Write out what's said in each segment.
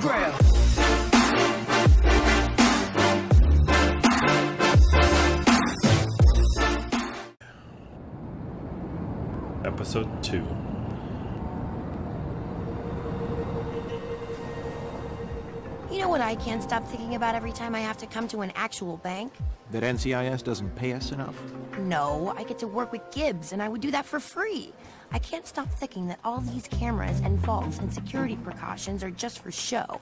ground. Episode 2. You know what I can't stop thinking about every time I have to come to an actual bank? That NCIS doesn't pay us enough? No, I get to work with Gibbs, and I would do that for free. I can't stop thinking that all these cameras and vaults and security precautions are just for show.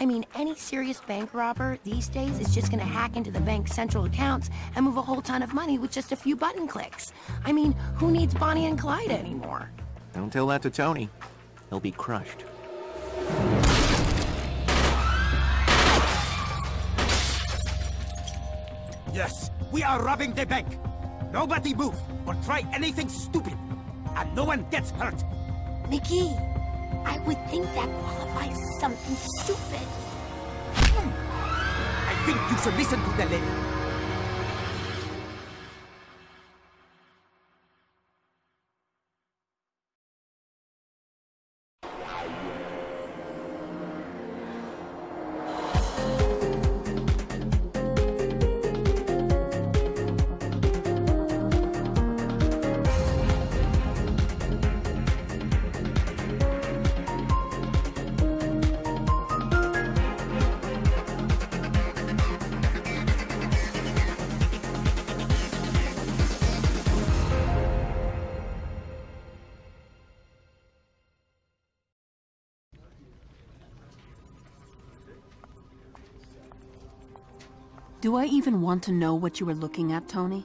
I mean, any serious bank robber these days is just gonna hack into the bank's central accounts and move a whole ton of money with just a few button clicks. I mean, who needs Bonnie and Clyde anymore? Don't tell that to Tony. He'll be crushed. Yes, we are robbing the bank. Nobody move or try anything stupid, and no one gets hurt. Nikki, I would think that qualifies as something stupid. Hmm. I think you should listen to the lady. Do I even want to know what you were looking at, Tony?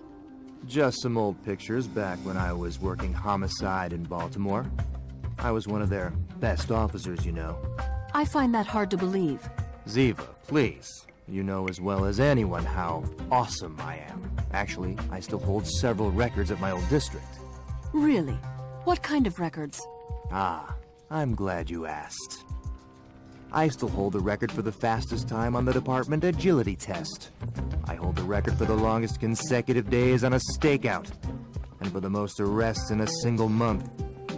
Just some old pictures back when I was working homicide in Baltimore. I was one of their best officers, you know. I find that hard to believe. Ziva, please. You know as well as anyone how awesome I am. Actually, I still hold several records at my old district. Really? What kind of records? Ah, I'm glad you asked. I still hold the record for the fastest time on the department agility test. I hold the record for the longest consecutive days on a stakeout. And for the most arrests in a single month.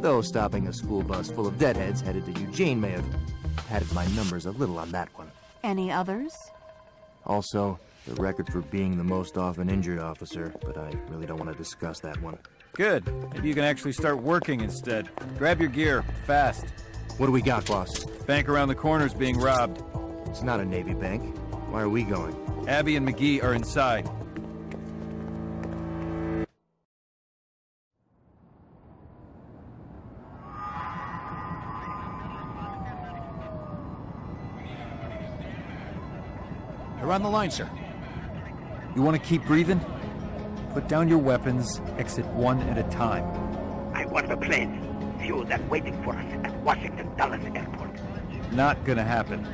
Though stopping a school bus full of deadheads headed to Eugene may have padded my numbers a little on that one. Any others? Also, the record for being the most often injured officer, but I really don't want to discuss that one. Good. Maybe you can actually start working instead. Grab your gear, fast. What do we got, boss? Bank around the corner's being robbed. It's not a Navy bank. Why are we going? Abby and McGee are inside. You're on the line, sir. You want to keep breathing? Put down your weapons, exit one at a time. I want the plane. Fuel that waiting for us at Washington Dulles Airport. Not gonna happen.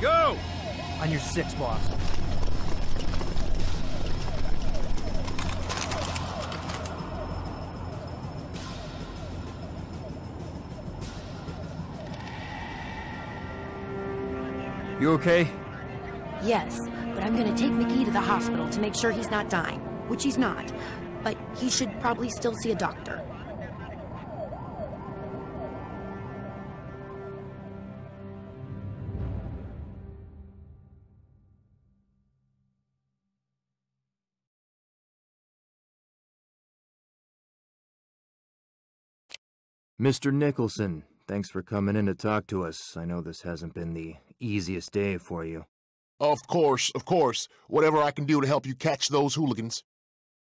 Go! On your six, boss. You okay? Yes, but I'm gonna take McGee to the hospital to make sure he's not dying, which he's not. But he should probably still see a doctor. Mr. Nicholson, thanks for coming in to talk to us. I know this hasn't been the easiest day for you. Of course, of course. Whatever I can do to help you catch those hooligans.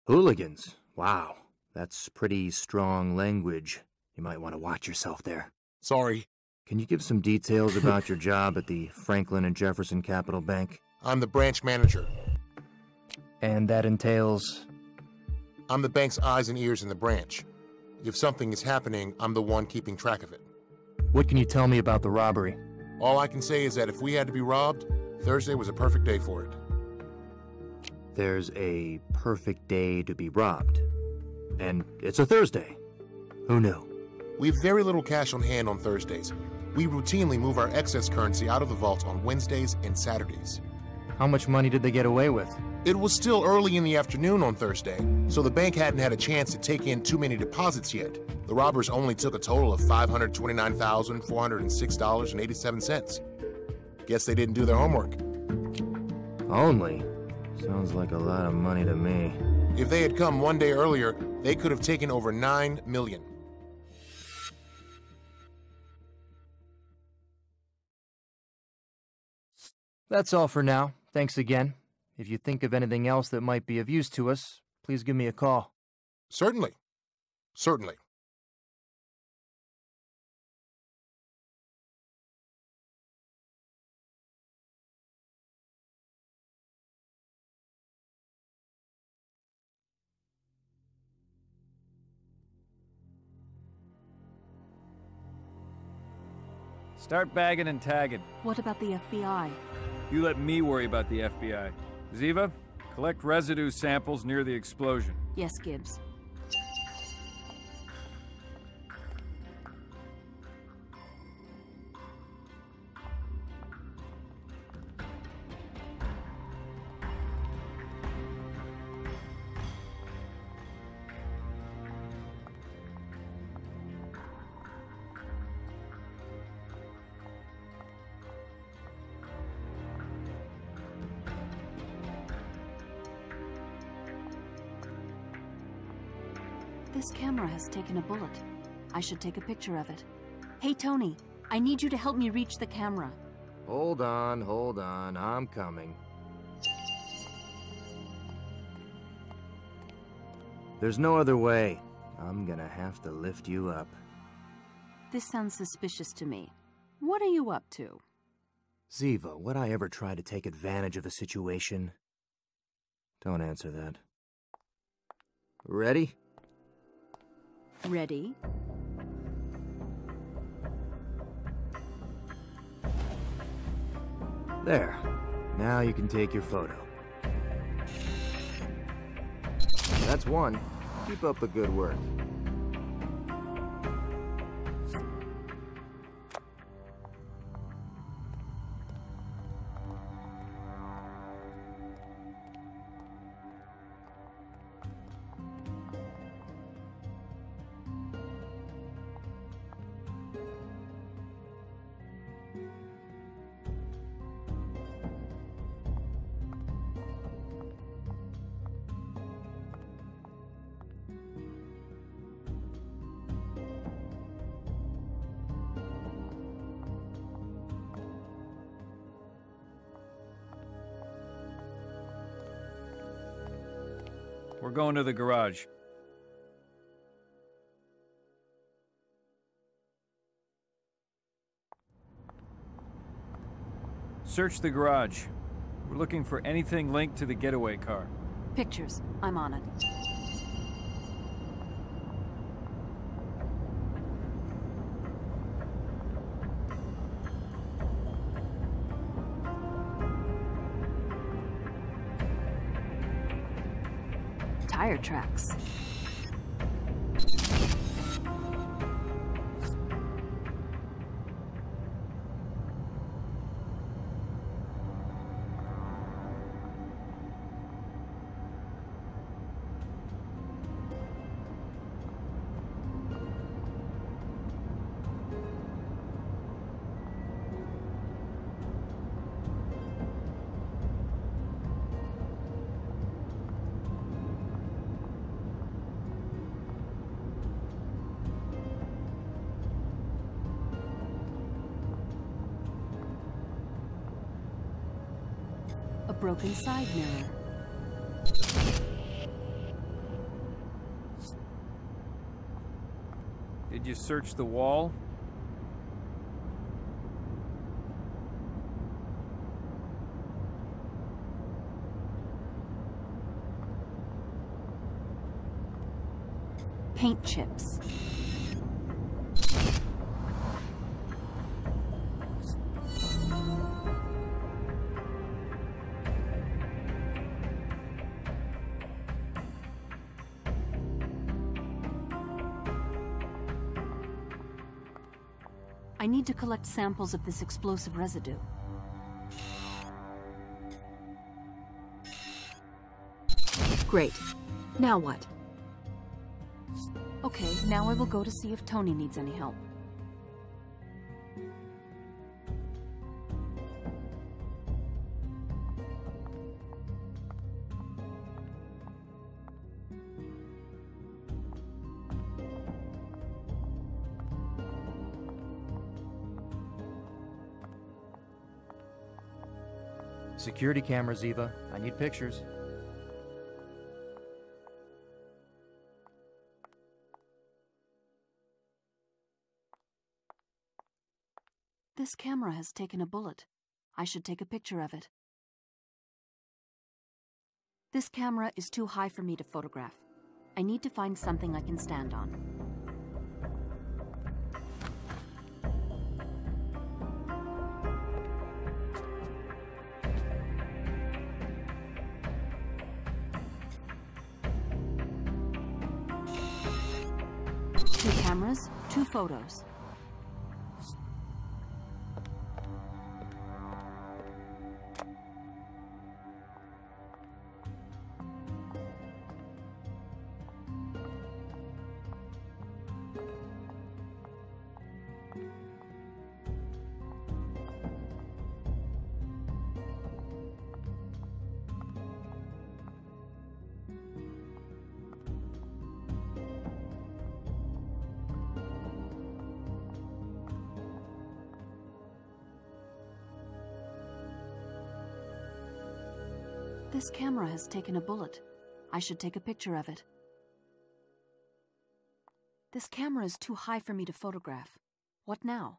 Hooligans? Wow, that's pretty strong language. You might want to watch yourself there. Sorry, Can you give some details about your job at the Franklin and Jefferson Capital Bank? I'm the branch manager. And that entails. I'm the bank's eyes and ears in the branch. If something is happening, I'm the one keeping track of it. What can you tell me about the robbery? All I can say is that if we had to be robbed, Thursday was a perfect day for it. There's a perfect day to be robbed. And it's a Thursday. Who knew? We have very little cash on hand on Thursdays. We routinely move our excess currency out of the vault on Wednesdays and Saturdays. How much money did they get away with? It was still early in the afternoon on Thursday, so the bank hadn't had a chance to take in too many deposits yet. The robbers only took a total of $529,406.87. Guess they didn't do their homework. Only? Sounds like a lot of money to me. If they had come one day earlier, they could have taken over 9 million. That's all for now. Thanks again. If you think of anything else that might be of use to us, please give me a call. Certainly. Certainly. Start bagging and tagging. What about the FBI? You let me worry about the FBI. Ziva, collect residue samples near the explosion. Yes, Gibbs. This camera has taken a bullet. I should take a picture of it. Hey, Tony, I need you to help me reach the camera. Hold on, hold on. I'm coming. There's no other way. I'm gonna have to lift you up. This sounds suspicious to me. What are you up to? Ziva, would I ever try to take advantage of a situation? Don't answer that. Ready? Ready? There. Now you can take your photo. That's one. Keep up the good work. The garage. Search the garage. We're looking for anything linked to the getaway car. Pictures. I'm on it. Tracks. Broken side mirror. Did you search the wall? Paint chips. I need to collect samples of this explosive residue. Great. Now what? Okay, now I will go to see if Tony needs any help. Security cameras, Ziva. I need pictures. This camera has taken a bullet. I should take a picture of it. This camera is too high for me to photograph. I need to find something I can stand on. Two photos. This camera has taken a bullet. I should take a picture of it. This camera is too high for me to photograph. What now?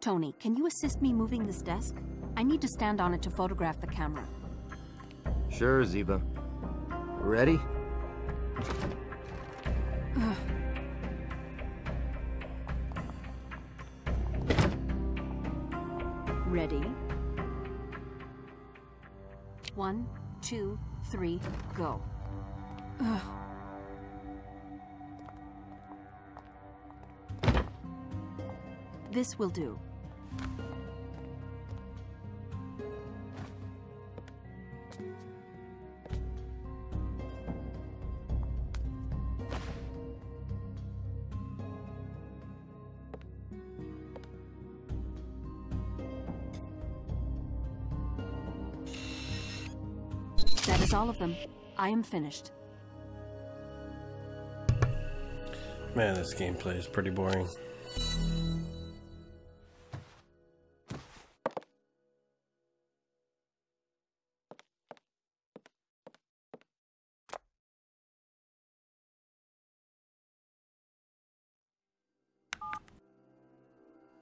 Tony, can you assist me moving this desk? I need to stand on it to photograph the camera. Sure, Ziva. Ready? Ready? One, two, three, go. Ugh. This will do. Them. I am finished. Man, this gameplay is pretty boring.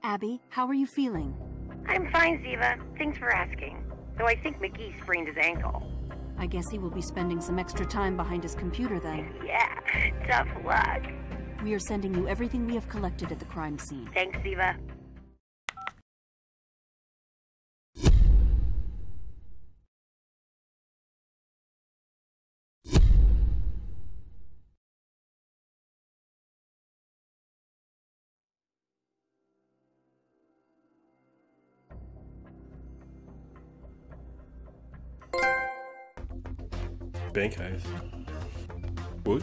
Abby, how are you feeling? I'm fine, Ziva. Thanks for asking. Though I think McGee sprained his ankle. I guess he will be spending some extra time behind his computer then. Yeah, tough luck. We are sending you everything we have collected at the crime scene. Thanks, Ziva. Bank heist. What?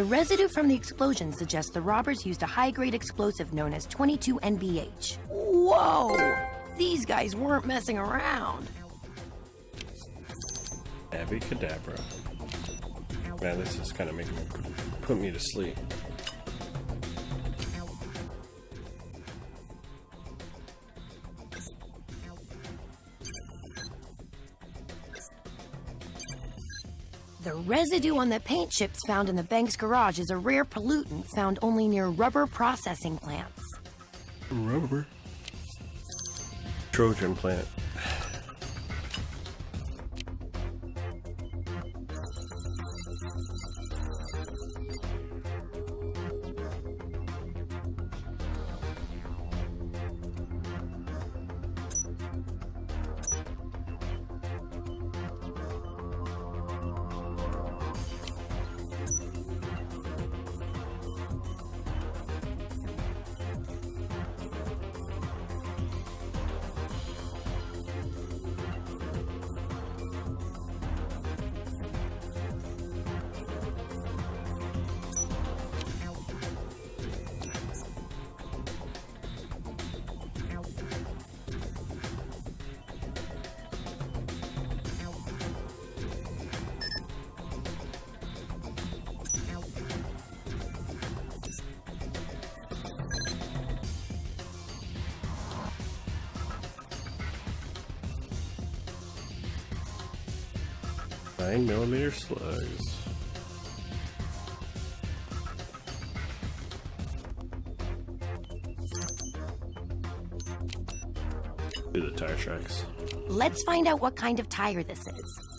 The residue from the explosion suggests the robbers used a high-grade explosive known as 22NBH. Whoa! These guys weren't messing around. Abby Cadabra. Man, this is kind of making me put me to sleep. Residue on the paint chips found in the bank's garage is a rare pollutant found only near rubber processing plants. Rubber. Trojan plant. Do the tire tracks. Let's find out what kind of tire this is.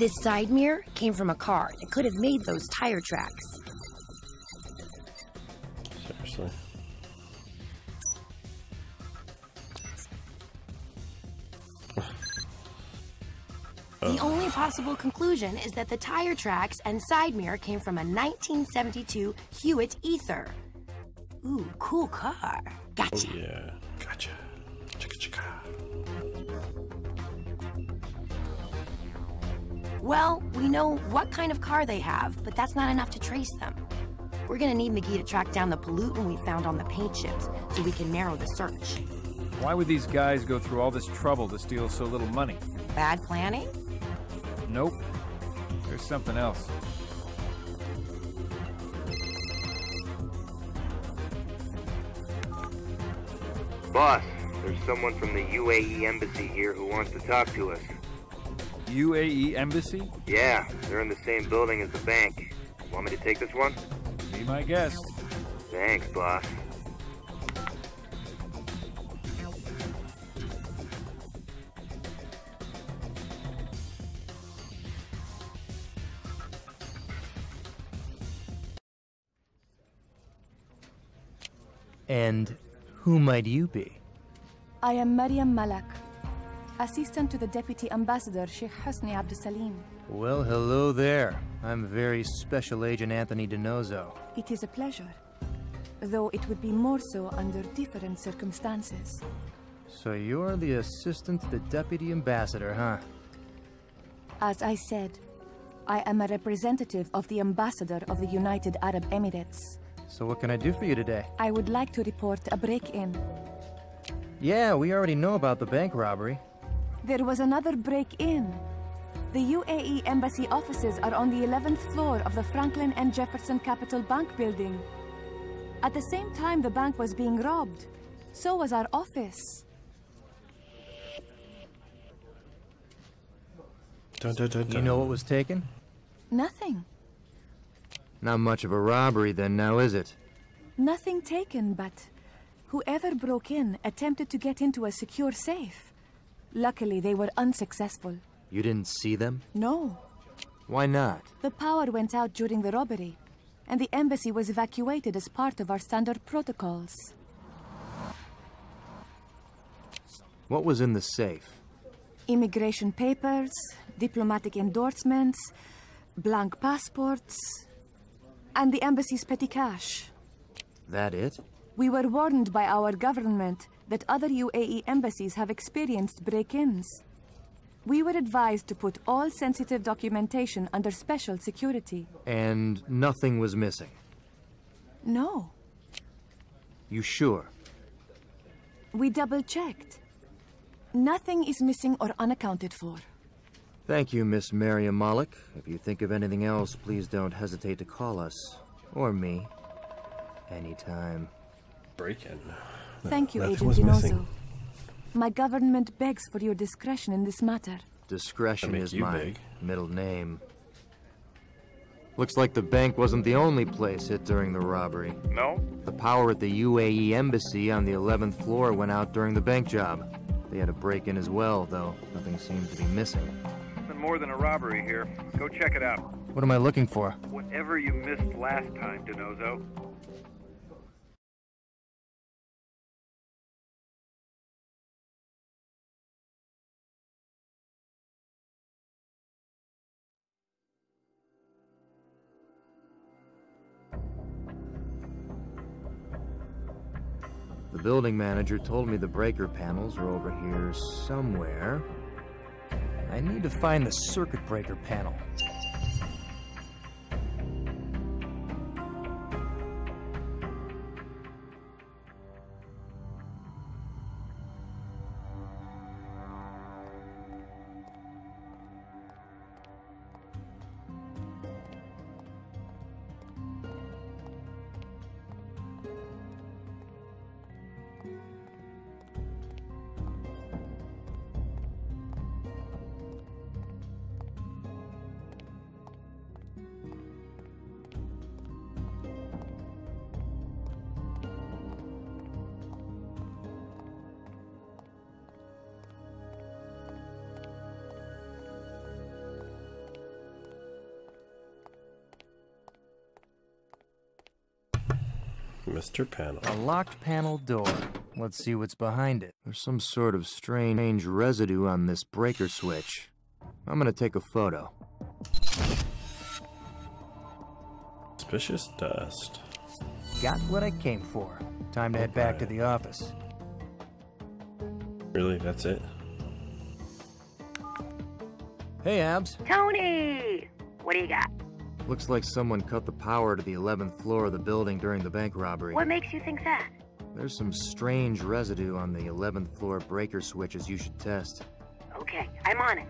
This side mirror came from a car that could have made those tire tracks. Seriously. The only possible conclusion is that the tire tracks and side mirror came from a 1972 Hewitt Ether. Ooh, cool car. Gotcha. Oh yeah. Well, we know what kind of car they have, but that's not enough to trace them. We're gonna need McGee to track down the pollutant we found on the paint chips so we can narrow the search. Why would these guys go through all this trouble to steal so little money? Bad planning? Nope. There's something else. Boss, there's someone from the UAE Embassy here who wants to talk to us. UAE Embassy? Yeah, they're in the same building as the bank. Want me to take this one? Be my guest. Thanks, boss. And who might you be? I am Mariam Malak, assistant to the Deputy Ambassador Sheikh Hosni Abdusalim. Well, hello there. I'm very Special Agent Anthony DiNozzo. It is a pleasure, though it would be more so under different circumstances. So you're the assistant to the Deputy Ambassador, huh? As I said, I am a representative of the Ambassador of the United Arab Emirates. So what can I do for you today? I would like to report a break-in. Yeah, we already know about the bank robbery. There was another break-in. The UAE Embassy offices are on the 11th floor of the Franklin and Jefferson Capital Bank building. At the same time the bank was being robbed, so was our office. Dun, dun, dun, You know what was taken? Nothing. Not much of a robbery then, now is it? Nothing taken, but whoever broke in attempted to get into a secure safe. Luckily, they were unsuccessful. You didn't see them? No, Why not? the power went out during the robbery, and the embassy was evacuated as part of our standard protocols. What was in the safe? Immigration papers, diplomatic endorsements, blank passports, and the embassy's petty cash. That it? We were warned by our government that other UAE embassies have experienced break ins. We were advised to put all sensitive documentation under special security. And nothing was missing. No, You sure? we double checked. Nothing is missing or unaccounted for. Thank you, Miss Mariam Malik. If you think of anything else, please don't hesitate to call us. Or me. Anytime. Break in. Thank you, Agent was DiNozzo. My government begs for your discretion in this matter. Discretion is my big. middle name. Looks like the bank wasn't the only place hit during the robbery. No? The power at the UAE embassy on the 11th floor went out during the bank job. They had a break in as well, though nothing seemed to be missing. Something more than a robbery here. Go check it out. What am I looking for? Whatever you missed last time, DiNozzo. Building manager told me the breaker panels are over here somewhere. I need to find the circuit breaker panel. Mr. Panel. A locked panel door. Let's see what's behind it. There's some sort of strange residue on this breaker switch. I'm gonna take a photo. Suspicious dust. Got what I came for. Time to head back to the office. Really? That's it? Hey, Abs. Tony! What do you got? Looks like someone cut the power to the 11th floor of the building during the bank robbery. What makes you think that? There's some strange residue on the 11th floor breaker switches you should test. Okay, I'm on it.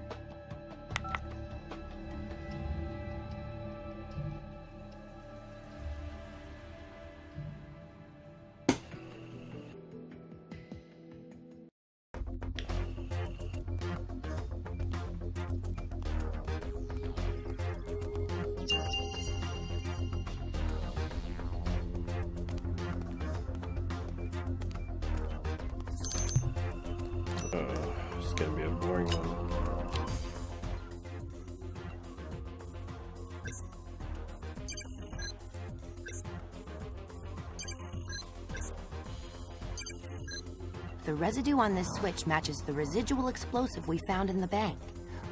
Residue on this switch matches the residual explosive we found in the bank.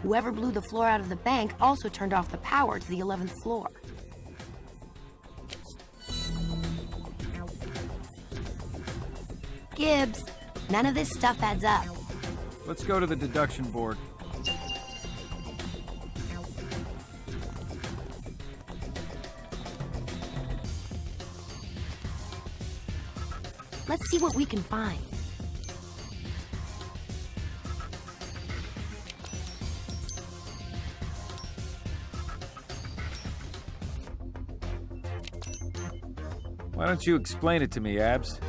Whoever blew the floor out of the bank also turned off the power to the 11th floor. Gibbs, none of this stuff adds up. Let's go to the deduction board. Let's see what we can find. Don't you explain it to me, Abs?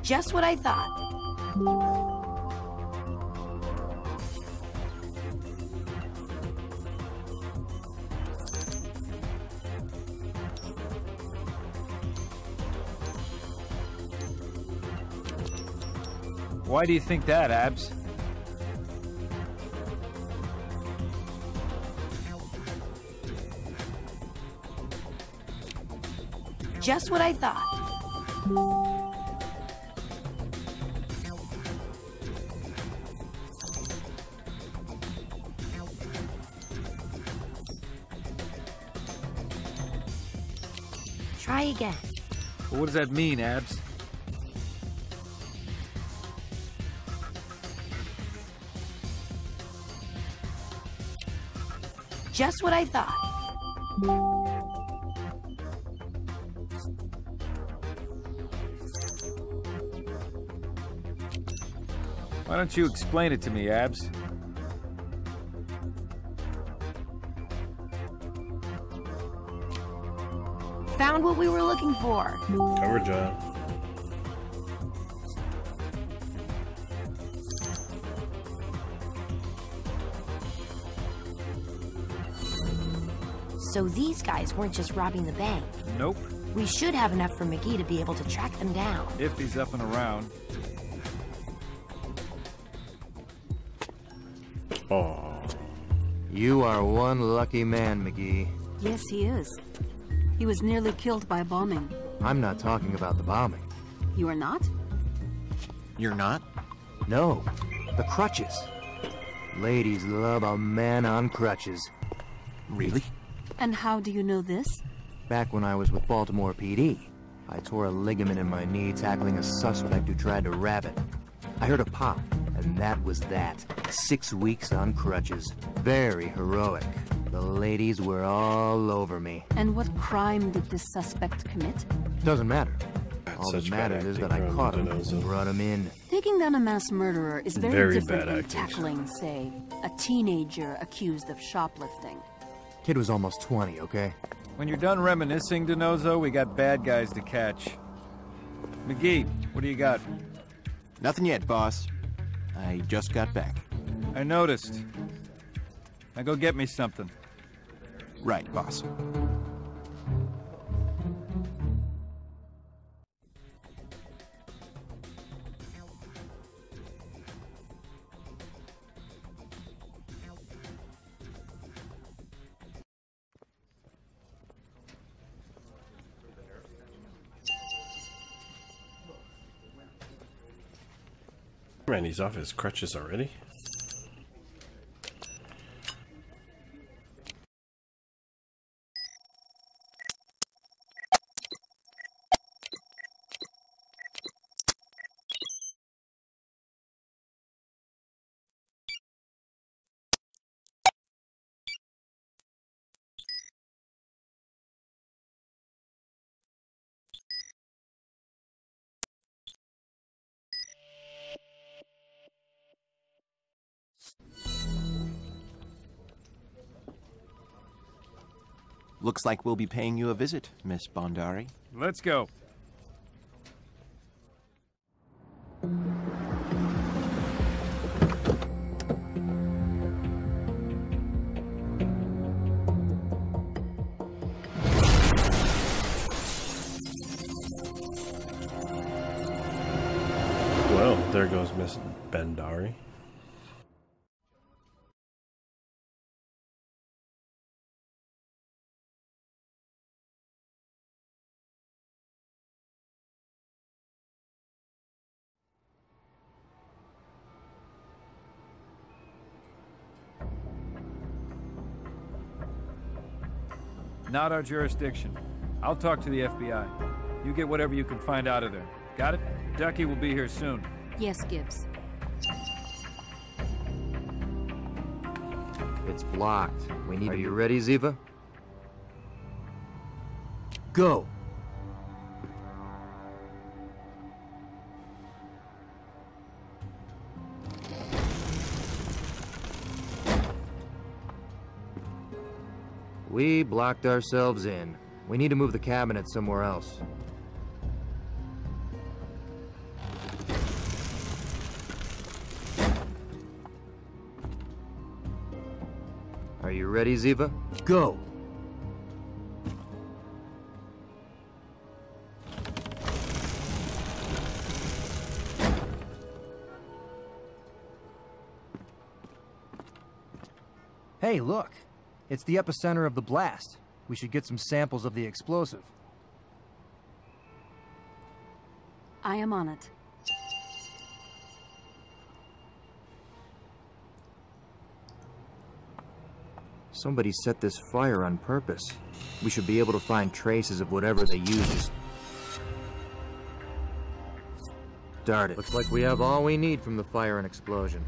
Just what I thought. Why do you think that, Abs? Just what I thought. Try again. Well, what does that mean, Abs? Just what I thought. Don't you explain it to me, Abs? Found what we were looking for. Cover job. So these guys weren't just robbing the bank. Nope. We should have enough for McGee to be able to track them down. If he's up and around. Oh, You are one lucky man, McGee. Yes, he is. He was nearly killed by bombing. I'm not talking about the bombing. You are not? You're not? No, the crutches. Ladies love a man on crutches. Really? And how do you know this? Back when I was with Baltimore PD, I tore a ligament in my knee tackling a suspect who tried to rabbit. I heard a pop, and that was that. Six weeks on crutches. Very heroic. The ladies were all over me. And what crime did this suspect commit? Doesn't matter. All that bad matters is that I caught him and brought him in. Taking down a mass murderer is very, Very different bad than acting. tackling, say, a teenager accused of shoplifting. Kid was almost 20, okay? When you're done reminiscing, DiNozzo, we got bad guys to catch. McGee, what do you got? Nothing yet, boss. I just got back. I noticed. Now go get me something. Right, boss. Man, he's off his crutches already. Looks like we'll be paying you a visit, Miss Bondari. Let's go. Well, there goes Miss Bendari. Not our jurisdiction. I'll talk to the FBI. You get whatever you can find out of there. Got it? Ducky will be here soon. Yes, Gibbs. It's blocked. We need Are you ready, Ziva? Go! We blocked ourselves in. We need to move the cabinet somewhere else. Are you ready, Ziva? Go! Hey, look! It's the epicenter of the blast. We should get some samples of the explosive. I am on it. Somebody set this fire on purpose. We should be able to find traces of whatever they used. Darn it. Looks like we have all we need from the fire and explosion.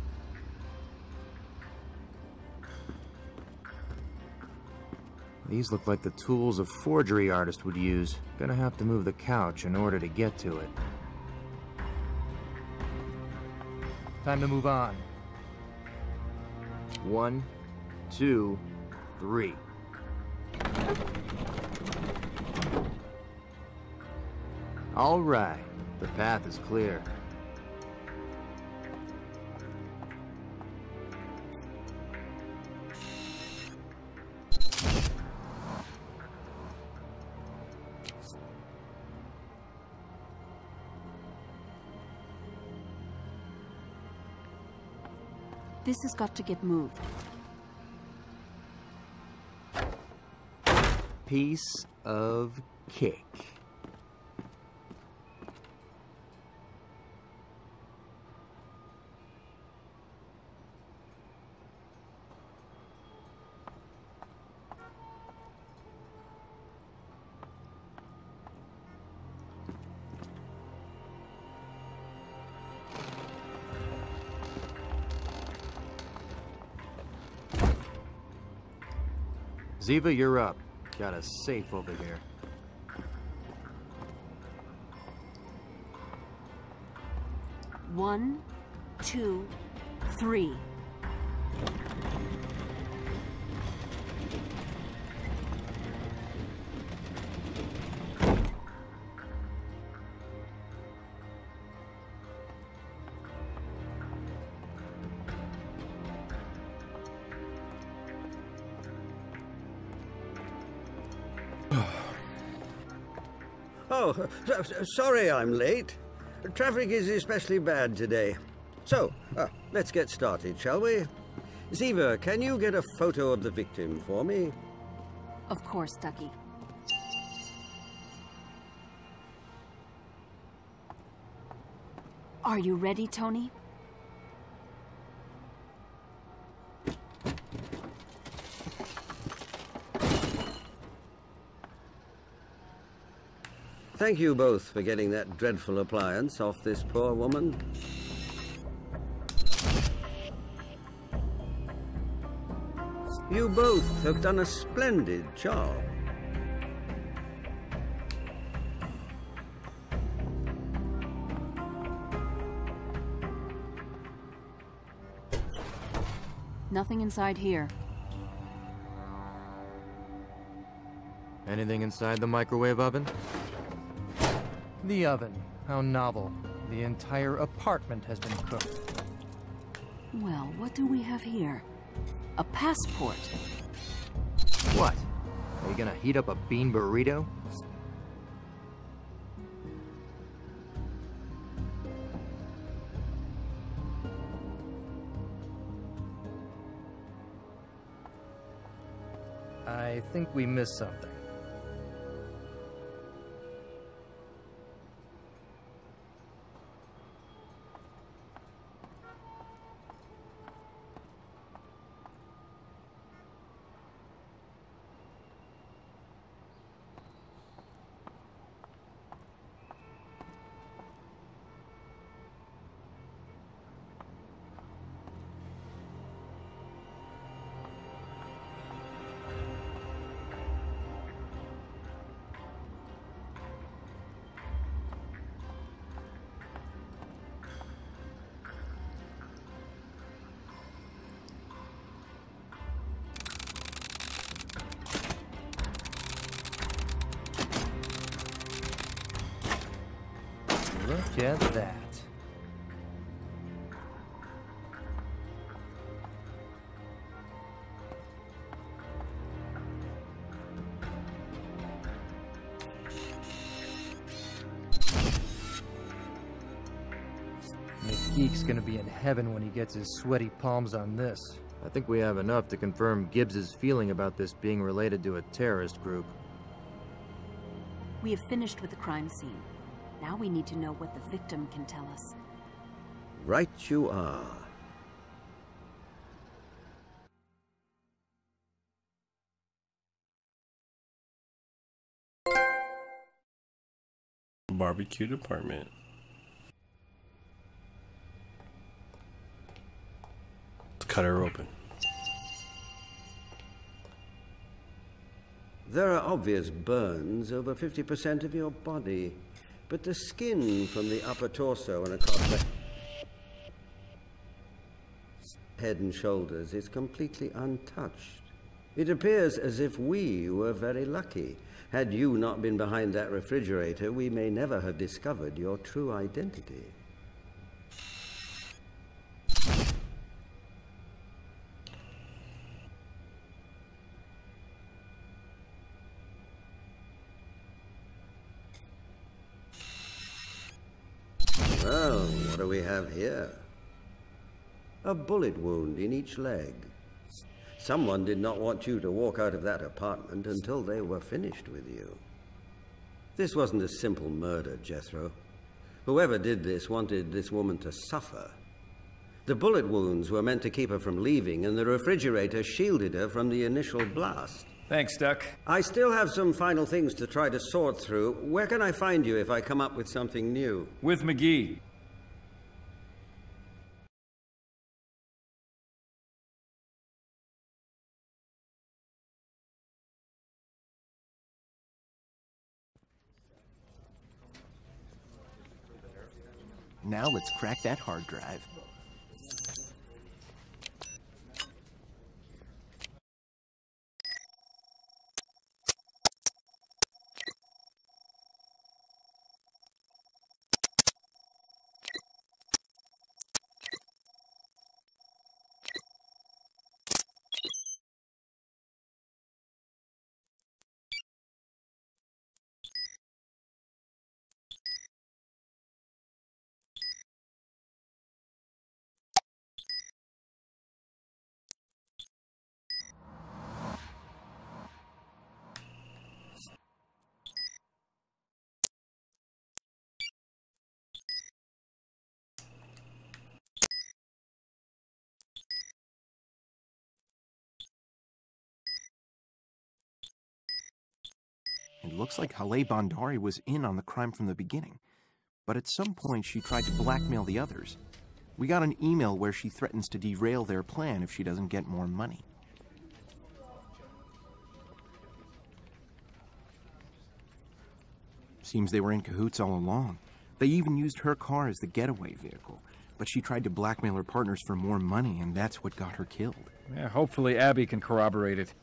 These look like the tools a forgery artist would use. Gonna have to move the couch in order to get to it. Time to move on. One, two, three. All right, the path is clear. This has got to get moved. Piece of cake. Ziva, you're up. Got a safe over here. One, two, three. Sorry I'm late. Traffic is especially bad today. So, uh, let's get started, shall we? Ziva, can you get a photo of the victim for me? Of course, Ducky. Are you ready, Tony? Thank you both for getting that dreadful appliance off this poor woman. You both have done a splendid job. Nothing inside here. Anything inside the microwave oven? The oven. How novel. The entire apartment has been cooked. Well, what do we have here? A passport. What? Are you gonna heat up a bean burrito? I think we missed something. Look at that. Geek's gonna be in heaven when he gets his sweaty palms on this. I think we have enough to confirm Gibbs's feeling about this being related to a terrorist group. We have finished with the crime scene. Now we need to know what the victim can tell us. Right you are. Barbecue department. Let's cut her open. There are obvious burns over 50% of your body, but the skin from the upper torso and across the head and shoulders is completely untouched. It appears as if we were very lucky. Had you not been behind that refrigerator, we may never have discovered your true identity. Well, what do we have here? A bullet wound in each leg. Someone did not want you to walk out of that apartment until they were finished with you. This wasn't a simple murder, Jethro. Whoever did this wanted this woman to suffer. The bullet wounds were meant to keep her from leaving, and the refrigerator shielded her from the initial blast. Thanks, Duck. I still have some final things to try to sort through. Where can I find you if I come up with something new? With McGee. Now let's crack that hard drive. It looks like Hale Bandari was in on the crime from the beginning. But at some point, she tried to blackmail the others. We got an email where she threatens to derail their plan if she doesn't get more money. Seems they were in cahoots all along. They even used her car as the getaway vehicle. But she tried to blackmail her partners for more money, and that's what got her killed. Yeah, hopefully Abby can corroborate it.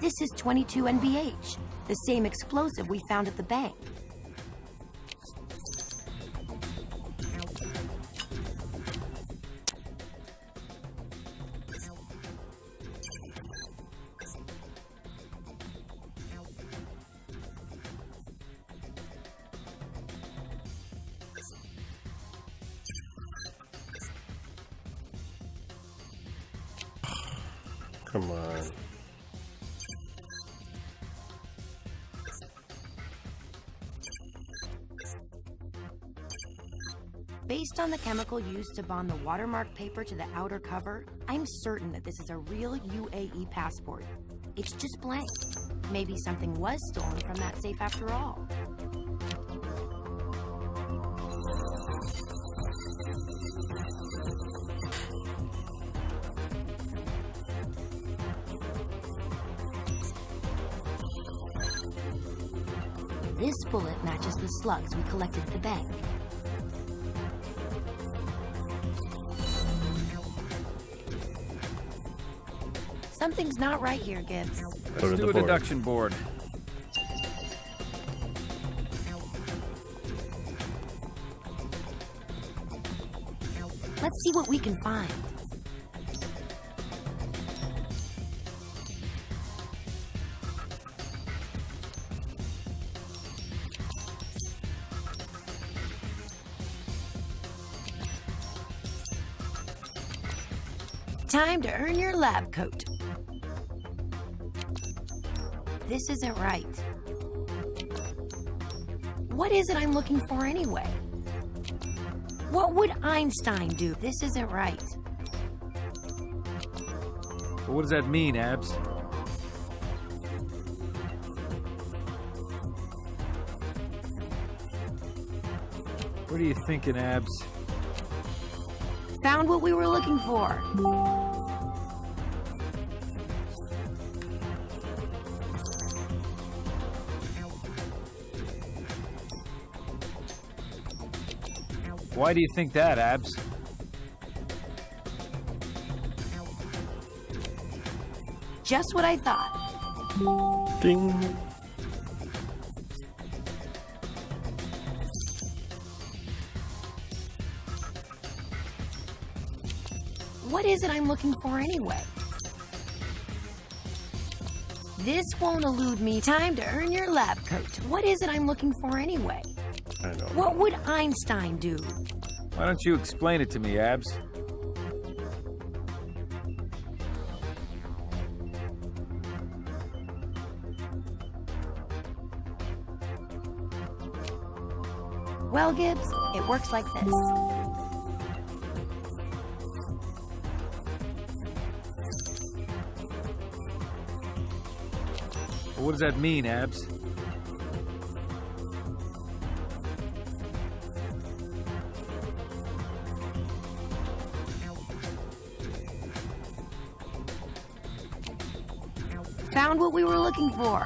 This is 22 NVH, the same explosive we found at the bank. Chemical used to bond the watermark paper to the outer cover, I'm certain that this is a real UAE passport. It's just blank. Maybe something was stolen from that safe after all. This bullet matches the slugs we collected at the bank. Something's not right here, Gibbs. Let's do a deduction board. Let's see what we can find. Time to earn your lab coat. This isn't right. What is it I'm looking for anyway? What would Einstein do? This isn't right. But what does that mean, Abs? What are you thinking, Abs? Found what we were looking for. Why do you think that, Abs? Just what I thought. Ding. What is it I'm looking for anyway? This won't elude me. Time to earn your lab coat. What is it I'm looking for anyway? What would Einstein do? Why don't you explain it to me, Abs? Well, Gibbs, it works like this. What does that mean, Abs? For.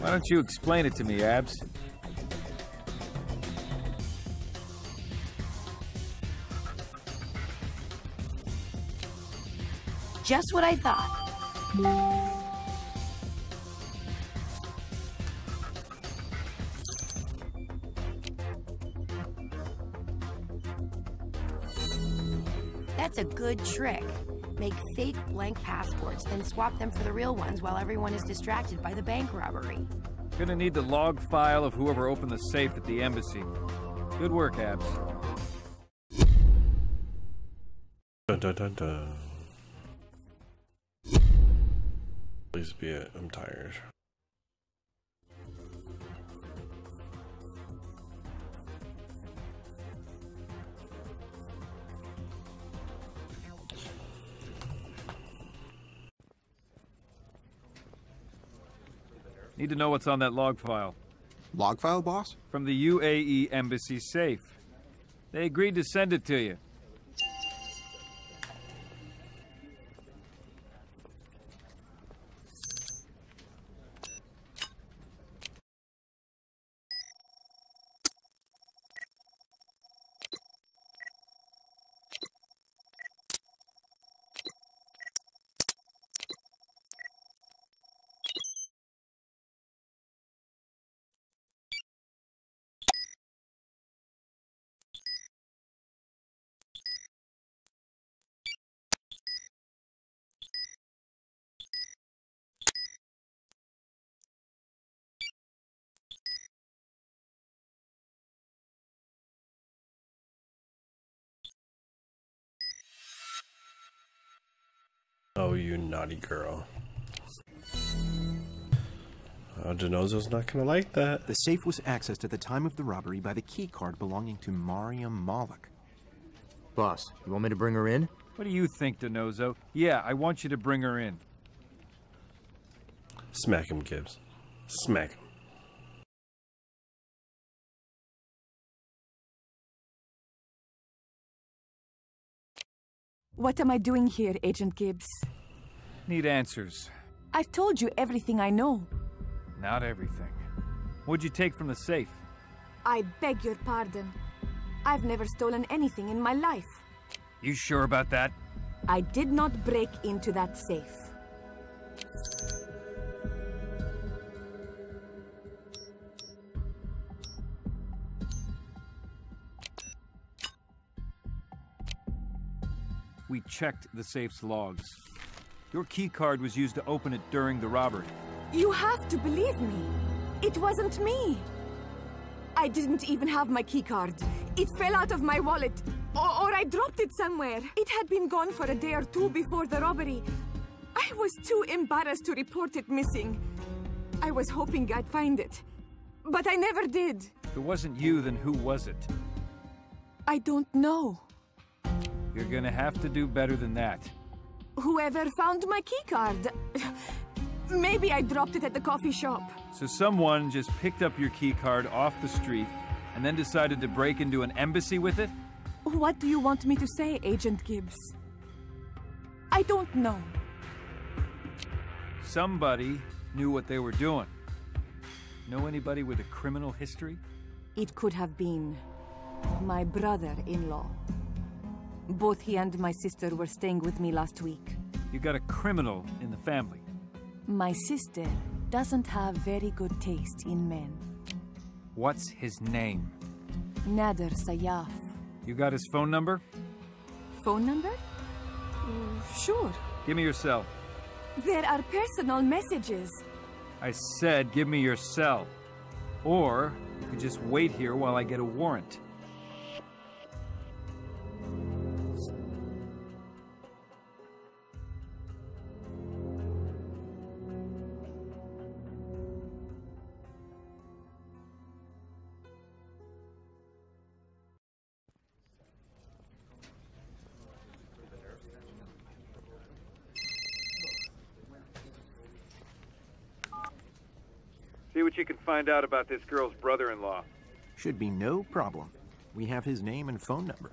Why don't you explain it to me, Abs? Just what I thought. Blank passports, then swap them for the real ones while everyone is distracted by the bank robbery. Gonna need the log file of whoever opened the safe at the embassy. Good work, Abs. Dun dun dun dun. Please be it. I'm tired. Need to know what's on that log file. Log file, boss? From the UAE embassy safe. They agreed to send it to you. Oh, you naughty girl. Oh, DiNozzo's not gonna like that. The safe was accessed at the time of the robbery by the key card belonging to Mariam Malik. Boss, you want me to bring her in? What do you think, DiNozzo? Yeah, I want you to bring her in. Smack him, Gibbs. Smack him. What am I doing here, Agent Gibbs? Need answers. I've told you everything I know. Not everything. What'd you take from the safe? I beg your pardon. I've never stolen anything in my life. You sure about that? I did not break into that safe. We checked the safe's logs. Your key card was used to open it during the robbery. You have to believe me. It wasn't me. I didn't even have my keycard. It fell out of my wallet. Or, or I dropped it somewhere. It had been gone for a day or two before the robbery. I was too embarrassed to report it missing. I was hoping I'd find it. But I never did. If it wasn't you, then who was it? I don't know. You're gonna have to do better than that. Whoever found my keycard. Maybe I dropped it at the coffee shop. So someone just picked up your keycard off the street and then decided to break into an embassy with it? What do you want me to say, Agent Gibbs? I don't know. Somebody knew what they were doing. Know anybody with a criminal history? It could have been my brother-in-law. Both he and my sister were staying with me last week. You got a criminal in the family. My sister doesn't have very good taste in men. What's his name? Nader Sayaf. You got his phone number? Phone number? Mm, sure. Give me your cell. There are personal messages. I said give me your cell. Or you could just wait here while I get a warrant. See what you can find out about this girl's brother-in-law. Should be no problem. We have his name and phone number.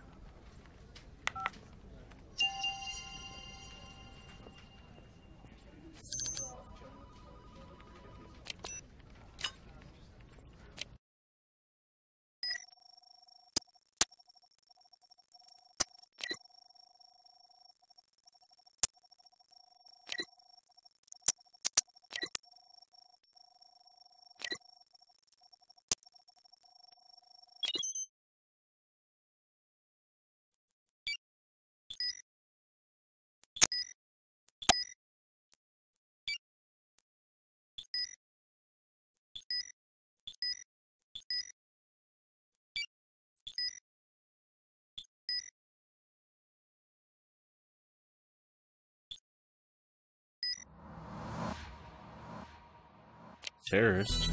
Terrorist.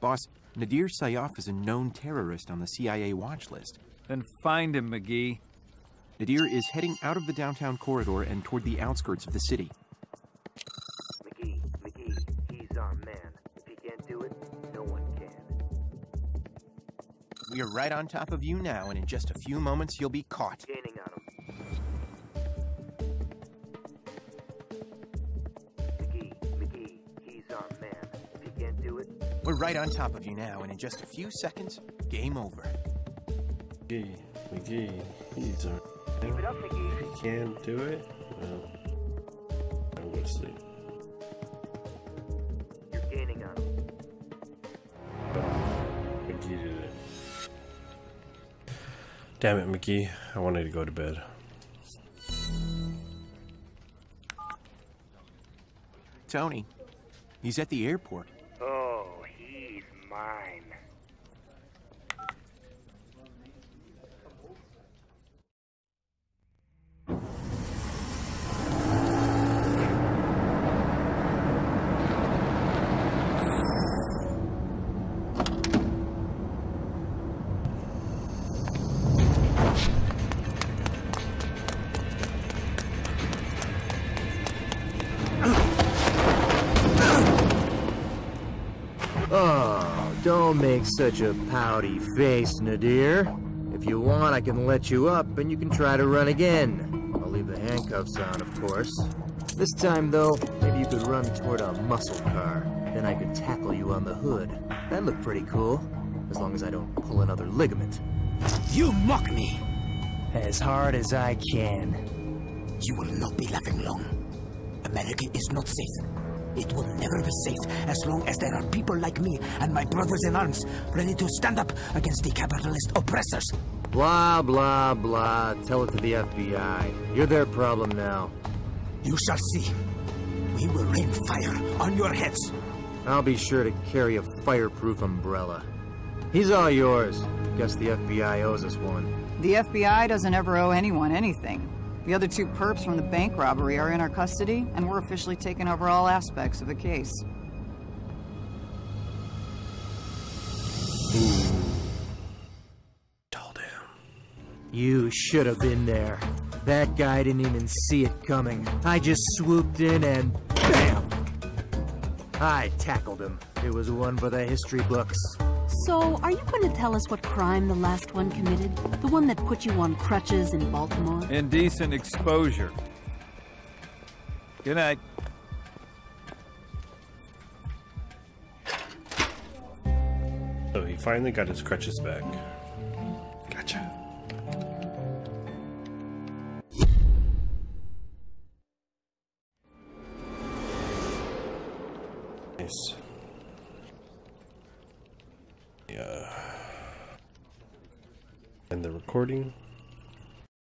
Boss, Nadir Sayaf is a known terrorist on the CIA watch list. Then find him, McGee. Nadir is heading out of the downtown corridor and toward the outskirts of the city. McGee, McGee, he's our man. If he can't do it, no one can. We are right on top of you now, and in just a few moments you'll be caught. Gaining on We're right on top of you now, and in just a few seconds, game over. McGee, McGee, he's a. Keep it up, McGee. He can't do it? Well, I'm gonna sleep. you're gaining on him. McGee did it. Damn it, McGee. I wanted to go to bed. Tony, he's at the airport. Don't make such a pouty face, Nadir. If you want, I can let you up and you can try to run again. I'll leave the handcuffs on, of course. This time, though, maybe you could run toward a muscle car. Then I could tackle you on the hood. That'd look pretty cool. As long as I don't pull another ligament. You mock me! As hard as I can. You will not be laughing long. America is not safe. It will never be safe as long as there are people like me and my brothers in arms ready to stand up against the capitalist oppressors. Blah, blah, blah. Tell it to the FBI. You're their problem now. You shall see. We will rain fire on your heads. I'll be sure to carry a fireproof umbrella. He's all yours. Guess the FBI owes us one. The FBI doesn't ever owe anyone anything. The other two perps from the bank robbery are in our custody, and we're officially taking over all aspects of the case. You should have been there. That guy didn't even see it coming. I just swooped in and BAM! I tackled him. It was one for the history books. So, are you going to tell us what crime the last one committed? The one that put you on crutches in Baltimore? Indecent exposure. Good night. So he finally got his crutches back. Gotcha. Nice. And the recording.